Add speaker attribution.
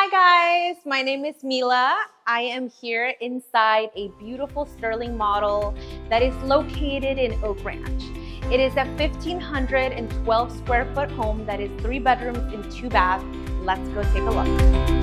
Speaker 1: Hi guys, my name is Mila. I am here inside a beautiful Sterling model that is located in Oak Ranch. It is a 1,512 square foot home that is three bedrooms and two baths. Let's go take a look.